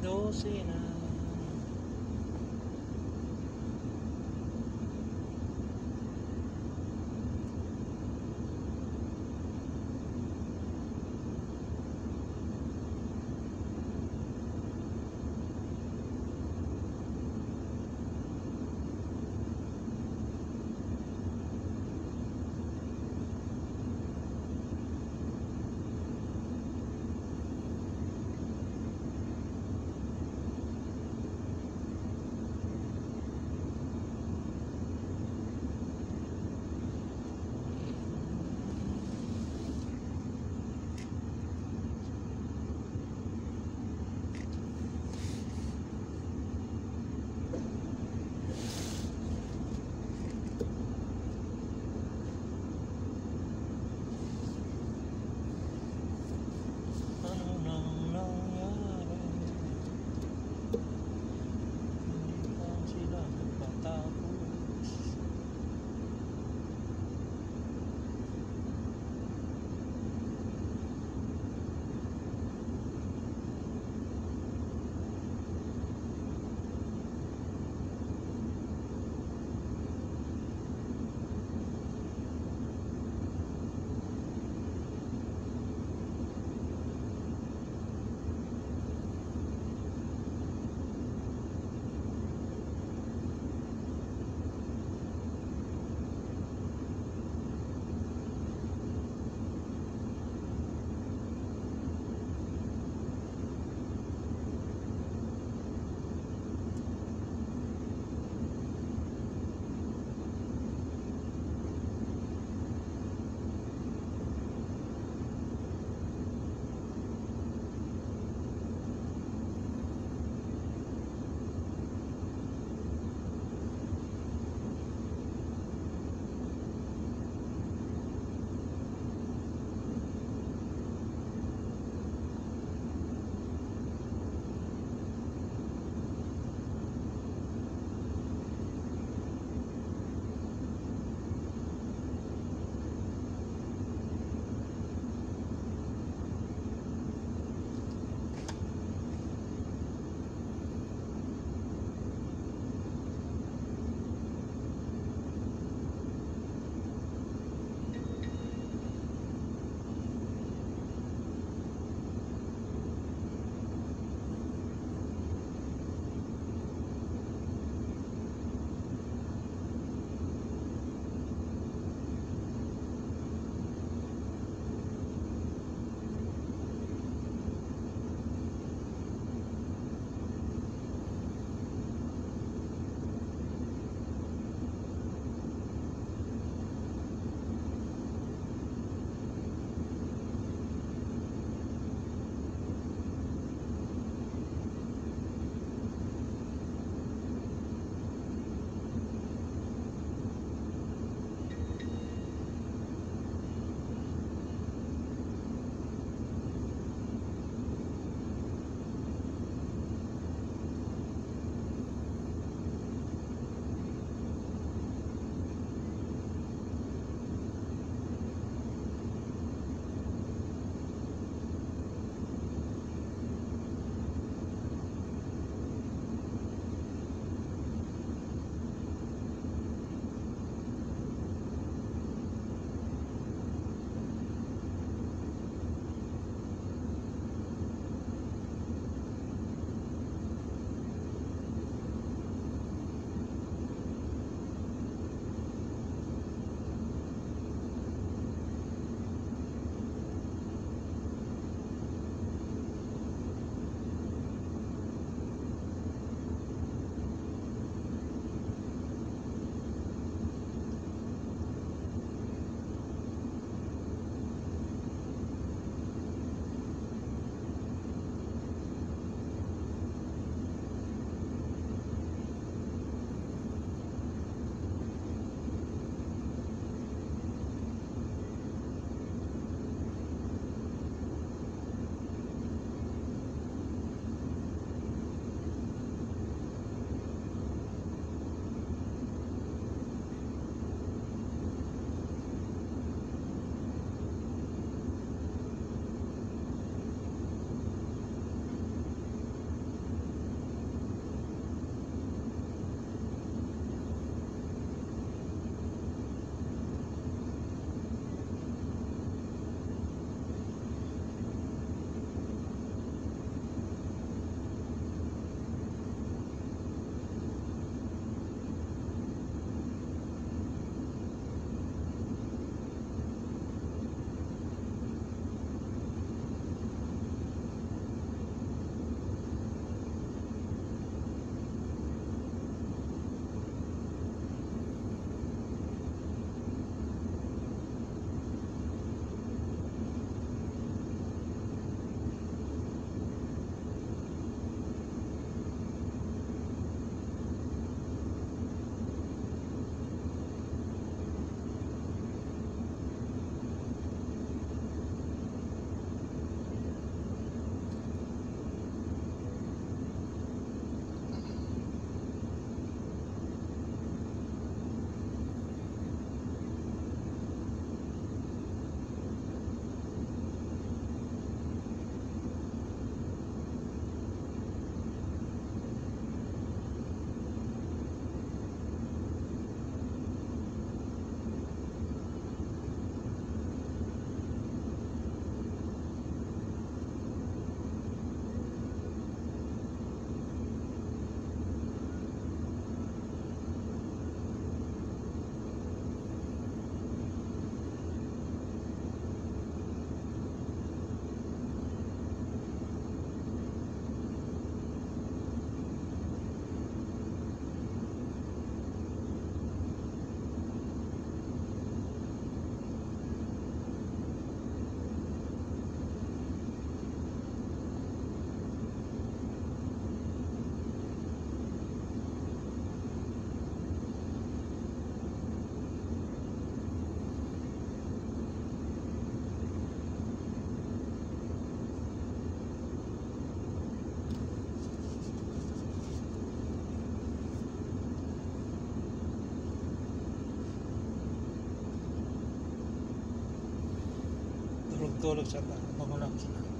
no sin Tulog siya ta.